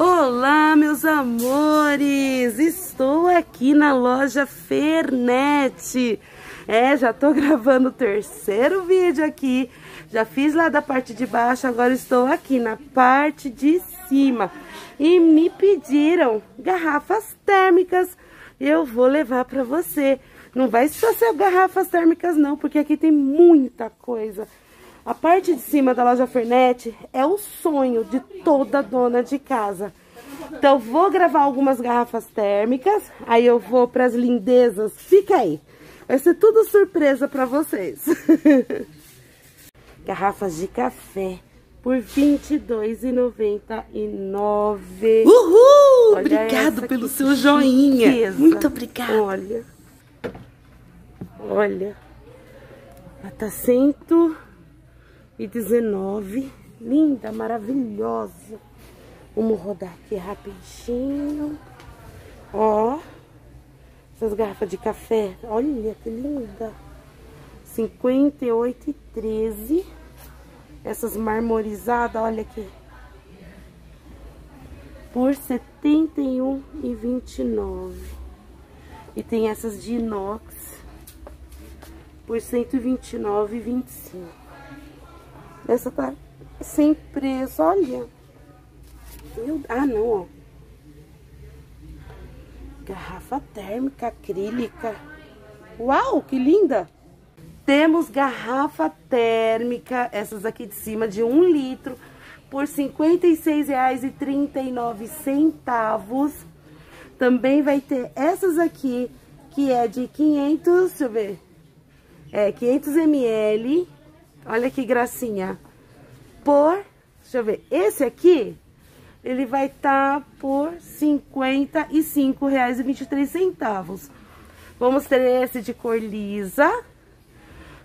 Olá, meus amores! Estou aqui na loja Fernet. É, já tô gravando o terceiro vídeo aqui. Já fiz lá da parte de baixo, agora estou aqui na parte de cima. E me pediram garrafas térmicas. Eu vou levar para você. Não vai só ser garrafas térmicas não, porque aqui tem muita coisa. A parte de cima da loja Fernet é o sonho de toda dona de casa. Então, vou gravar algumas garrafas térmicas, aí eu vou para as lindezas. Fica aí. Vai ser tudo surpresa para vocês. Garrafas de café por R$ 22,99. Uhul! Olha Obrigado pelo seu joinha. Muito obrigada. Olha. Olha. Ela tá cento e 19. Linda, maravilhosa. Vamos rodar aqui rapidinho. Ó. Essas garrafas de café. Olha que linda. 58 e 13. Essas marmorizadas, olha aqui. Por 71 e 29. E tem essas de inox por 129 e 25. Essa tá sem preço, olha. Meu, ah, não, ó. Garrafa térmica acrílica. Uau, que linda! Temos garrafa térmica, essas aqui de cima, de um litro, por R$ 56,39. Também vai ter essas aqui, que é de 500, deixa eu ver, é 500 ml, Olha que gracinha. Por, deixa eu ver, esse aqui, ele vai estar tá por R$ 55,23. Vamos ter esse de cor lisa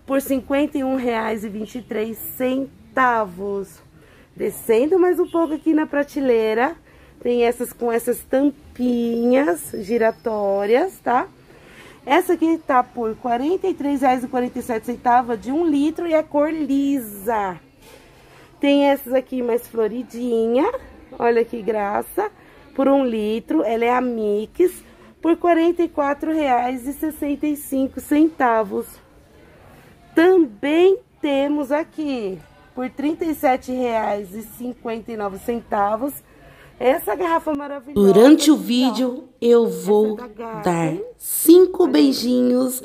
por R$ 51,23. Descendo mais um pouco aqui na prateleira, tem essas com essas tampinhas giratórias, tá? Essa aqui tá por R$ 43,47 de um litro e é cor lisa. Tem essas aqui mais floridinha, olha que graça, por um litro. Ela é a Mix, por R$ 44,65. Também temos aqui, por R$ 37,59 essa garrafa maravilhosa. Durante o vídeo, eu vou dar cinco beijinhos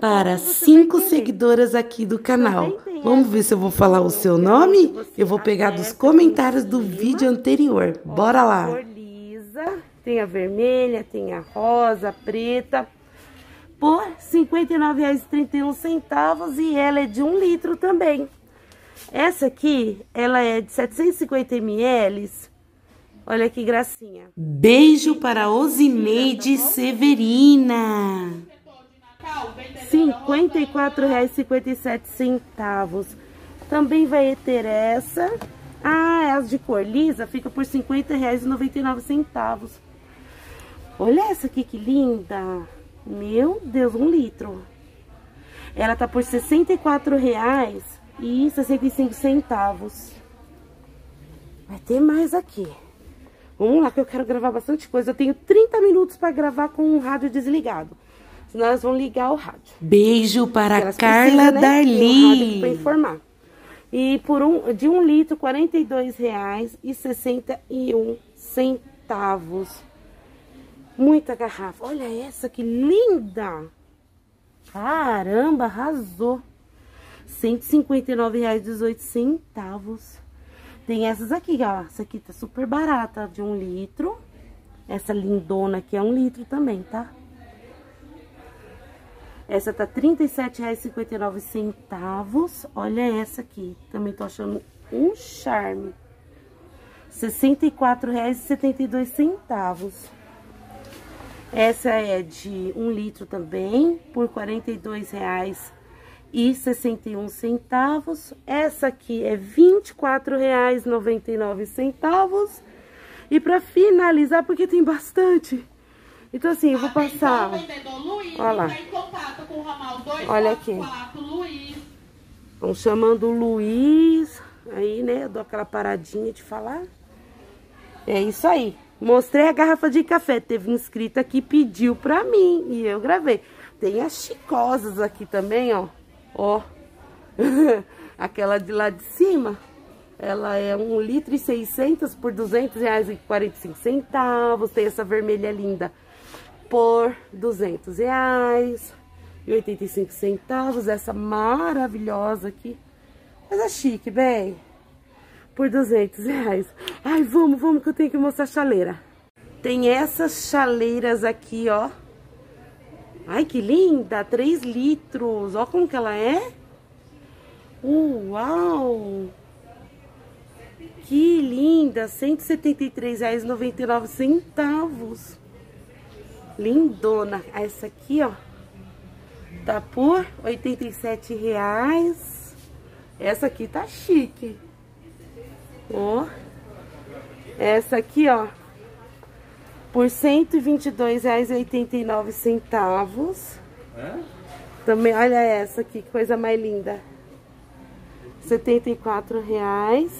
para cinco seguidoras aqui do canal. Vamos ver se eu vou falar o seu nome? Eu vou pegar dos comentários do vídeo anterior. Bora lá. Tem a vermelha, tem a rosa, a preta. Por R$ 59,31 e ela é de um litro também. Essa aqui, ela é de 750 ml Olha que gracinha. Beijo para Osineide Severina. R$ 54,57. Também vai ter essa. Ah, as de cor lisa fica por R$ 50,99. Olha essa aqui que linda. Meu Deus, um litro. Ela tá por R$ 64,65. Vai ter mais aqui. Vamos lá que eu quero gravar bastante coisa. Eu tenho 30 minutos para gravar com o rádio desligado. Senão elas vão ligar o rádio. Beijo para Carla precisam, né? Darli. Para informar. E por um, de um litro, R$ 42,61 centavos. Muita garrafa. Olha essa que linda! Caramba, arrasou. R$ 159,18 tem essas aqui, ó. Essa aqui tá super barata, de um litro. Essa lindona aqui é um litro também, tá? Essa tá R$ 37,59. Olha essa aqui. Também tô achando um charme. R$ 64,72. Essa é de um litro também, por R$ 42,00 e 61 centavos. Essa aqui é R$ 24,99 centavos. E para finalizar, porque tem bastante. Então assim, eu vou passar. Olha lá. Olha aqui. Estão chamando o Luiz. Aí, né, eu dou aquela paradinha de falar. É isso aí. Mostrei a garrafa de café. Teve inscrita que pediu pra mim e eu gravei. Tem as chicosas aqui também, ó. Ó. Aquela de lá de cima. Ela é 1 litro e 600 por 200 reais e 45 centavos. Tem essa vermelha linda por 200 reais e 85 centavos. Essa maravilhosa aqui. Essa chique, bem. Por 200 reais. Ai, vamos, vamos que eu tenho que mostrar a chaleira. Tem essas chaleiras aqui, ó. Ai, que linda! 3 litros. Ó como que ela é. Uau! Que linda! R$ 173,99. Lindona. Essa aqui, ó. Tá por R$ 87,00. Essa aqui tá chique. Ó. Essa aqui, ó. Por R$ 122,89. É? Também, olha essa aqui, que coisa mais linda. R$ 74,00.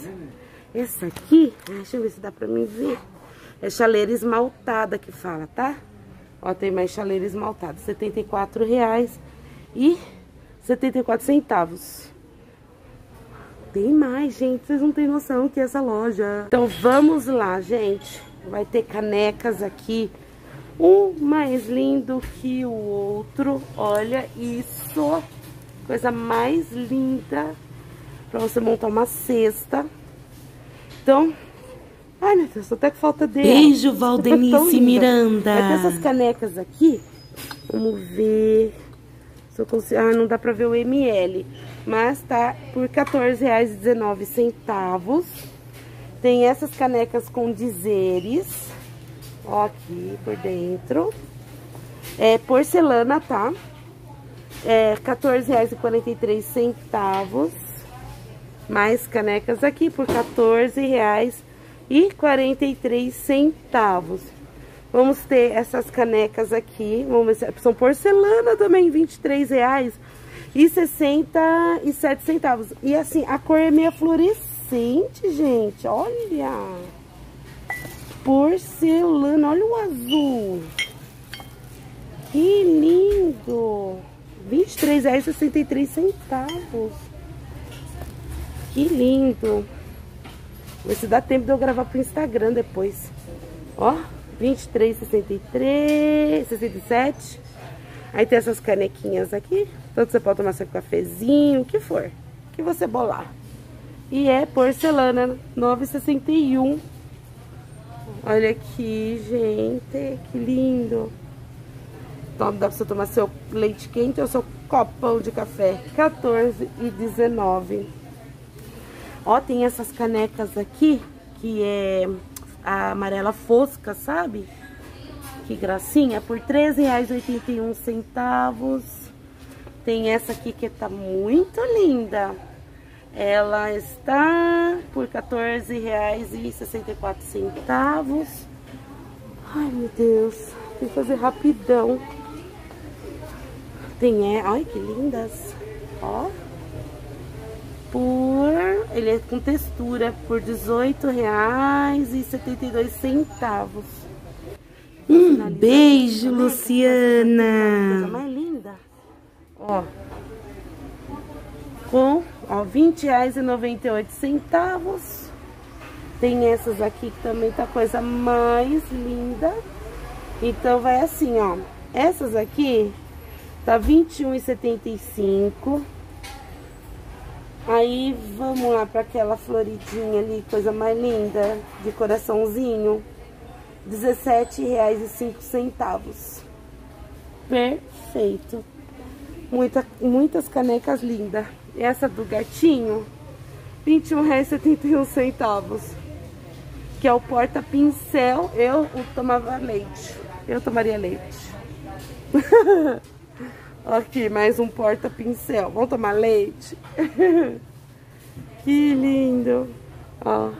Essa aqui, deixa eu ver se dá pra mim ver. É chaleira esmaltada que fala, tá? Ó, tem mais chaleira esmaltada. R$ 74,00 e 74 centavos. Tem mais, gente. Vocês não têm noção que é essa loja. Então, vamos lá, gente. Vai ter canecas aqui. Um mais lindo que o outro. Olha isso. Coisa mais linda. Pra você montar uma cesta. Então, ai meu Deus, tô até com falta dele. Beijo, Valdenice Miranda. Vai ter essas canecas aqui. Vamos ver. Consigo... Ah, não dá pra ver o ml. Mas tá por R$14,19. Tem essas canecas com dizeres. Ó, aqui por dentro. É porcelana, tá? É R$14,43 mais canecas aqui por R$14,43. Vamos ter essas canecas aqui, vamos ver se são porcelana também, R$23,00 e 67 centavos. E assim, a cor é meio fluorescente, gente, olha. Porcelana, olha o azul. Que lindo. R$23,63. Que lindo. Vê se dá tempo de eu gravar pro Instagram depois. Ó, 23,63, 67. Aí tem essas canequinhas aqui. Tanto você pode tomar seu cafezinho, o que for. que você bolar. E é porcelana 9,61. Olha aqui, gente. Que lindo. Então dá pra você tomar seu leite quente ou seu copão de café. 14,19. Ó, tem essas canecas aqui, que é a amarela fosca, sabe? Que gracinha, por R$13,81. Tem essa aqui que tá muito linda. Ela está por R$14,64. Ai, meu Deus. Tem que fazer rapidão. Tem, é... Ai, que lindas. Ó por... Ele é com textura por R$18,72. Um beijo, Luciana. Coisa mais linda. Ó. Com, ó, R$20,98. Tem essas aqui que também tá coisa mais linda. Então, vai assim, ó. Essas aqui tá R$21,75. Aí vamos lá para aquela floridinha ali, coisa mais linda, de coraçãozinho. R$17,05. Perfeito. Muita, muitas canecas lindas. Essa do gatinho, R$21,71. Que é o porta-pincel. Eu tomava leite. Eu tomaria leite. Aqui, mais um porta-pincel. Vamos tomar leite? que lindo. Ó.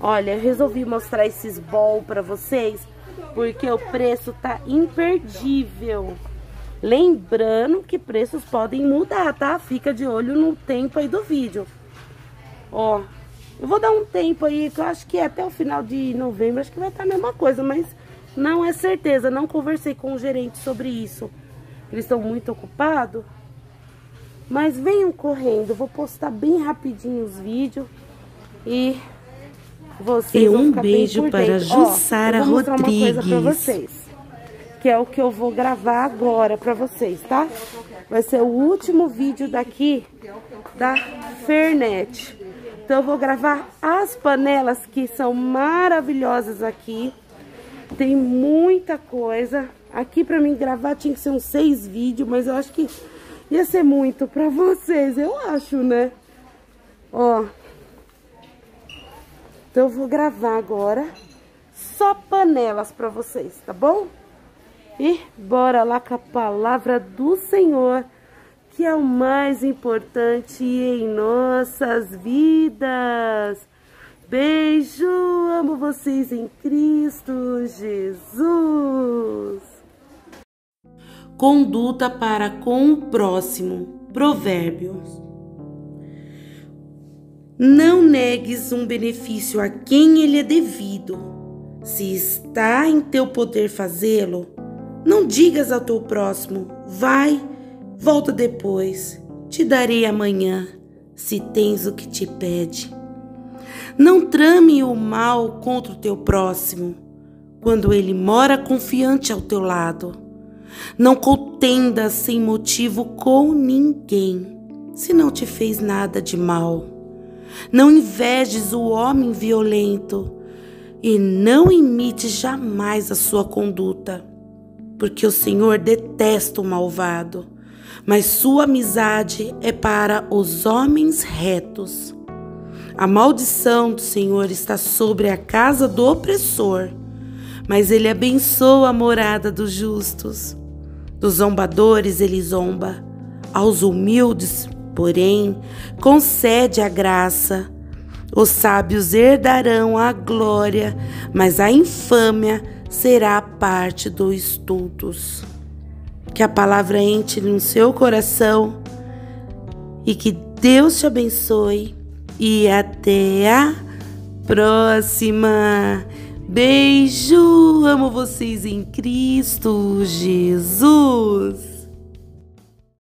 Olha, resolvi mostrar esses bol pra vocês, porque o preço tá imperdível. Lembrando que preços podem mudar, tá? Fica de olho no tempo aí do vídeo. Ó, Eu vou dar um tempo aí, que eu acho que até o final de novembro, acho que vai estar a mesma coisa, mas não é certeza. Não conversei com o gerente sobre isso. Eles estão muito ocupados. Mas venham correndo, vou postar bem rapidinho os vídeos e vocês e um beijo para Jussara Ó, vou Rodrigues. uma coisa pra vocês, que é o que eu vou gravar agora pra vocês, tá? Vai ser o último vídeo daqui da Fernet. Então eu vou gravar as panelas que são maravilhosas aqui. Tem muita coisa. Aqui pra mim gravar tinha que ser uns seis vídeos, mas eu acho que ia ser muito pra vocês, eu acho, né? Ó. Então eu vou gravar agora só panelas pra vocês, tá bom? E bora lá com a palavra do Senhor, que é o mais importante em nossas vidas. Beijo, amo vocês em Cristo Jesus. Conduta para com o próximo. Provérbios. Não negues um benefício a quem ele é devido. Se está em teu poder fazê-lo, não digas ao teu próximo: vai, volta depois, te darei amanhã, se tens o que te pede. Não trame o mal contra o teu próximo, quando ele mora confiante ao teu lado. Não contendas sem motivo com ninguém, se não te fez nada de mal. Não invejes o homem violento e não imite jamais a sua conduta, porque o Senhor detesta o malvado, mas sua amizade é para os homens retos. A maldição do Senhor está sobre a casa do opressor, mas ele abençoa a morada dos justos. Dos zombadores ele zomba, aos humildes porém, concede a graça. Os sábios herdarão a glória, mas a infâmia será parte dos estudos. Que a palavra entre no seu coração e que Deus te abençoe e até a próxima. Beijo, amo vocês em Cristo Jesus.